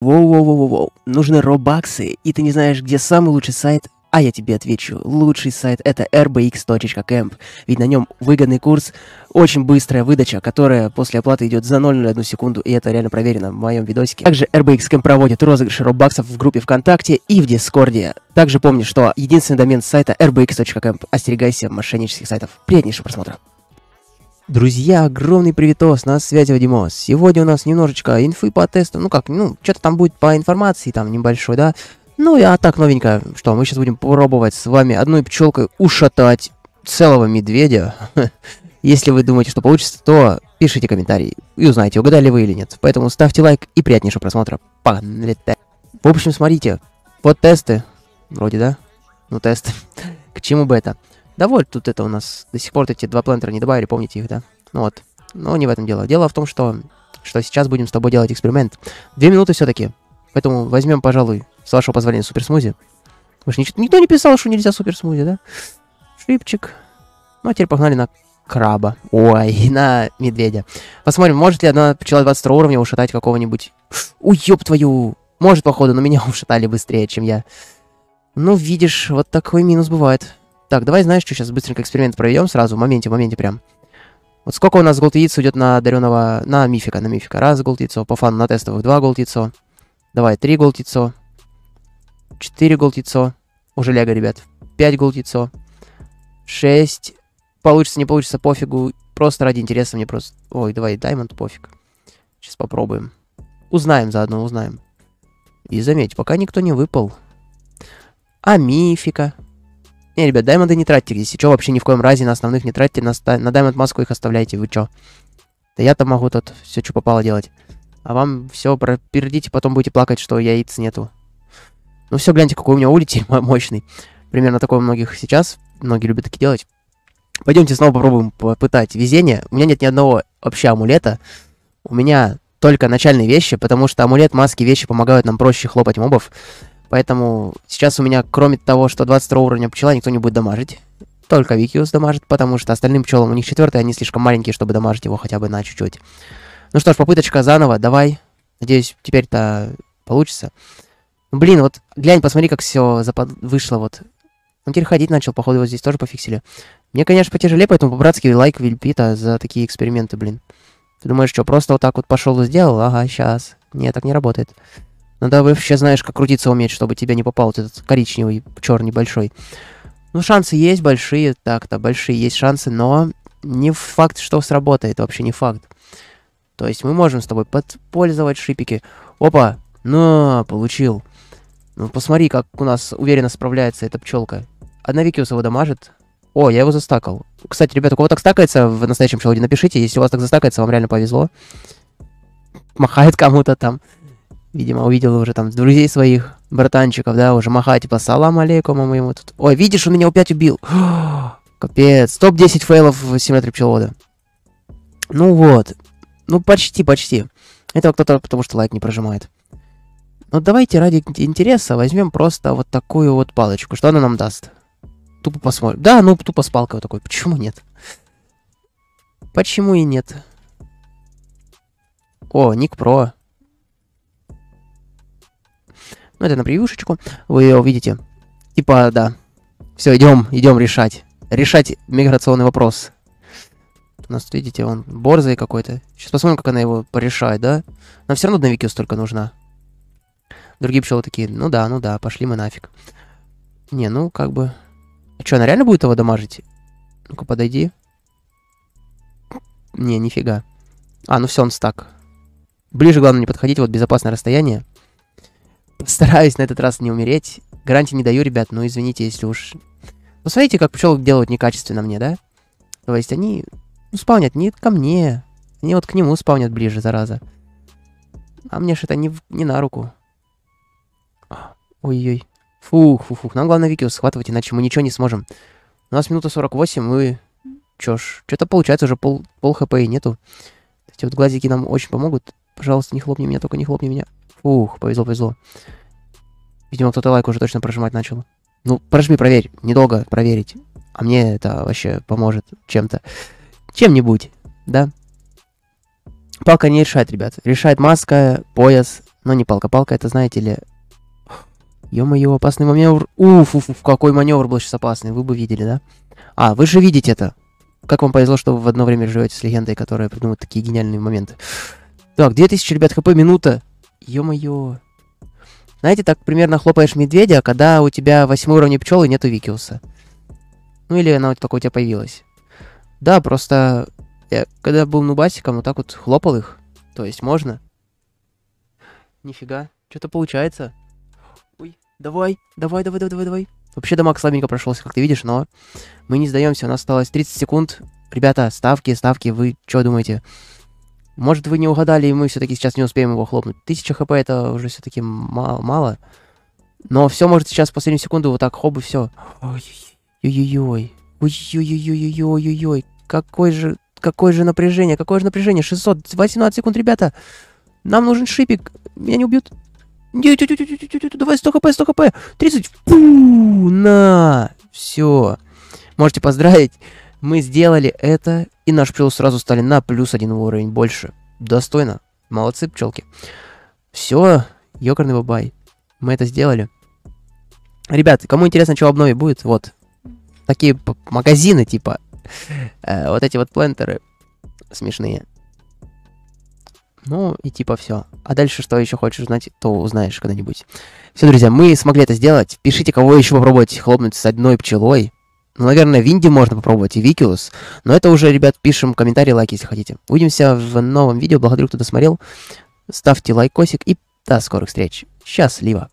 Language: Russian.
Воу-воу-воу-воу, нужны робаксы, и ты не знаешь, где самый лучший сайт? А я тебе отвечу, лучший сайт это rbx.camp, ведь на нем выгодный курс, очень быстрая выдача, которая после оплаты идет за 0,01 секунду, и это реально проверено в моем видосике. Также RBX Camp проводит розыгрыши робаксов в группе ВКонтакте и в Дискорде. Также помни, что единственный домен сайта rbx.camp. Остерегайся мошеннических сайтов. Приятнейшего просмотра. Друзья, огромный приветос, на связи Вадимос. Сегодня у нас немножечко инфы по тесту, ну как, ну, что-то там будет по информации, там небольшой, да. Ну, а так новенько, что мы сейчас будем пробовать с вами одной пчелкой ушатать целого медведя. Если вы думаете, что получится, то пишите комментарий и узнаете, угадали вы или нет. Поэтому ставьте лайк и приятнейшего просмотра. Погнали. В общем, смотрите, вот тесты, вроде, да? Ну, тесты. К чему бы это? Да вот, тут это у нас до сих пор эти два плентера не добавили, помните их, да? Ну вот. Но не в этом дело. Дело в том, что, что сейчас будем с тобой делать эксперимент. Две минуты все-таки. Поэтому возьмем, пожалуй, с вашего позволения, супер смузи. Вы же никто не писал, что нельзя супер смузи, да? Шипчик. Ну, а теперь погнали на краба. Ой, на медведя. Посмотрим, может ли одна пчела 22 уровня ушатать какого-нибудь... Ой, ёб твою! Может, походу, но меня ушатали быстрее, чем я. Ну, видишь, вот такой минус бывает. Так, давай, знаешь, что сейчас быстренько эксперимент проведем сразу, в моменте, в моменте прям. Вот сколько у нас gold яиц уйдет на даренного, на мифика, на мифика. Раз gold яйцо, по фану на тестовых два gold яйцо. Давай, три gold яйцо. Четыре gold яйцо. Уже лега, ребят. Пять gold яйцо. Шесть. Получится, не получится, пофигу. Просто ради интереса мне просто... Ой, давай, diamond, пофиг. Сейчас попробуем. Узнаем заодно, узнаем. И заметь, пока никто не выпал. А мифика? Не, ребят, даймонды не тратьте здесь. Что вообще ни в коем разе на основных не тратьте. На, на даймонд маску их оставляйте. Вы чё? Да я-то могу тут все, что попало делать. А вам все перейдите, потом будете плакать, что яиц нету. Ну все, гляньте, какой у меня улетель мощный. Примерно такой у многих сейчас. Многие любят такие делать. Пойдемте снова попробуем попытать везение. У меня нет ни одного вообще амулета. У меня только начальные вещи, потому что амулет, маски, вещи помогают нам проще хлопать мобов. Поэтому сейчас у меня, кроме того, что 22 уровня пчела, никто не будет дамажить. Только Викиус дамажит, потому что остальным пчелам у них четвертый, они слишком маленькие, чтобы дамажить его хотя бы на чуть-чуть. Ну что ж, попыточка заново, давай. Надеюсь, теперь-то получится. Ну, блин, вот глянь, посмотри, как все запад... вышло вот. Он теперь ходить начал, походу, его здесь тоже пофиксили. Мне, конечно, потяжелее, поэтому по-братски лайк Вильпита за такие эксперименты, блин. Ты думаешь, что, просто вот так вот пошел и сделал? Ага, сейчас. Нет, так не работает. Надо вообще знаешь, как крутиться уметь, чтобы тебя не попал вот этот коричневый, черный большой. Ну, шансы есть большие, так-то, большие есть шансы, но не факт, что сработает, вообще не факт. То есть мы можем с тобой подпользовать шипики. Опа, ну, получил. Ну, посмотри, как у нас уверенно справляется эта пчелка. Одна Викиус его дамажит. О, я его застакал. Кстати, ребята, у кого так стакается в настоящем челоде, напишите. Если у вас так застакается, вам реально повезло. Махает кому-то там. Видимо, увидел уже там друзей своих, братанчиков, да, уже махать, типа, салам алейкум, а мы ему тут... Ой, видишь, он меня опять убил. Капец, топ-10 фейлов в симуляторе пчеловода. Ну вот, ну почти, почти. Это кто-то потому что лайк не прожимает. Ну давайте ради интереса возьмем просто вот такую вот палочку. Что она нам даст? Тупо посмотрим. Да, ну тупо с палкой вот такой. Почему нет? Почему и нет? О, Ник Про. Ну, это на превьюшечку. Вы ее увидите. Типа, да. Все, идем, идем решать. Решать миграционный вопрос. У нас, видите, он борзый какой-то. Сейчас посмотрим, как она его порешает, да? Нам все равно Навикиус только нужна. Другие пчелы такие, ну да, ну да, пошли мы нафиг. Не, ну, как бы... А что, она реально будет его дамажить? Ну-ка, подойди. Не, нифига. А, ну все, он стак. Ближе, главное, не подходить, вот безопасное расстояние. Постараюсь на этот раз не умереть. Гарантии не даю, ребят, но извините, если уж... Ну, смотрите, как пчел делают некачественно мне, да? То есть они ну, спавнят не ко мне. Они вот к нему спавнят ближе, зараза. А мне ж это не, не на руку. Ой-ой. Фух, фух, фух. Нам главное Викиус схватывать, иначе мы ничего не сможем. У нас минута 48, мы... Чё ж, что-то получается уже пол, пол хп и нету. Эти вот глазики нам очень помогут. Пожалуйста, не хлопни меня, только не хлопни меня. Ух, повезло, повезло. Видимо, кто-то лайк уже точно прожимать начал. Ну, прожми, проверь. Недолго проверить. А мне это вообще поможет чем-то. Чем-нибудь, да? Палка не решает, ребят. Решает маска, пояс, Но не палка-палка, это знаете ли... Ё-моё, опасный маневр. Уф, уф, уф, какой маневр был сейчас опасный, вы бы видели, да? А, вы же видите это. Как вам повезло, что вы в одно время живете с легендой, которая придумывает такие гениальные моменты. Так, 2000, ребят, хп, минута. Ё-моё. Знаете, так примерно хлопаешь медведя, когда у тебя восьмой уровень пчелы нету Викиуса. Ну или она вот только у тебя появилась. Да, просто я когда был нубасиком, вот так вот хлопал их. То есть можно. Нифига, что-то получается. Ой, давай, давай, давай, давай, давай, давай. Вообще дамаг слабенько прошелся, как ты видишь, но мы не сдаемся, у нас осталось 30 секунд. Ребята, ставки, ставки, вы что думаете? Может, вы не угадали, и мы все-таки сейчас не успеем его хлопнуть. 1000 хп это уже все-таки мало, мало. Но все может сейчас в последнюю секунду вот так хоп и все. Ой-ой-ой. Ой-ой-ой-ой-ой-ой-ой. Какой же, какое же напряжение, какое же напряжение. 618 секунд, ребята. Нам нужен шипик. Меня не убьют. Давай 100 хп, 100 хп. 30. Фу, на. Все. Можете поздравить. Мы сделали это, и наш пчелы сразу стали на плюс один уровень больше. Достойно. Молодцы, пчелки. Все, ёкарный бабай. Мы это сделали. Ребят, кому интересно, что в обнове будет, вот. Такие магазины, типа. Э, вот эти вот плантеры смешные. Ну, и типа все. А дальше, что еще хочешь узнать, то узнаешь когда-нибудь. Все, друзья, мы смогли это сделать. Пишите, кого еще попробовать хлопнуть с одной пчелой. Ну, наверное, Винди можно попробовать и Викиус. Но это уже, ребят, пишем комментарии, лайки, если хотите. Увидимся в новом видео. Благодарю, кто досмотрел. Ставьте лайкосик и до скорых встреч. Счастливо.